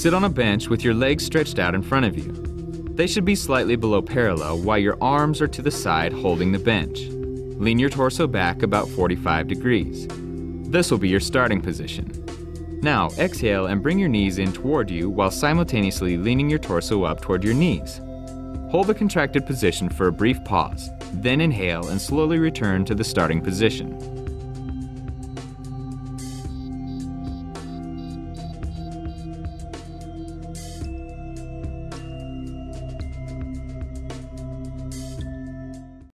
Sit on a bench with your legs stretched out in front of you. They should be slightly below parallel while your arms are to the side holding the bench. Lean your torso back about 45 degrees. This will be your starting position. Now exhale and bring your knees in toward you while simultaneously leaning your torso up toward your knees. Hold the contracted position for a brief pause, then inhale and slowly return to the starting position.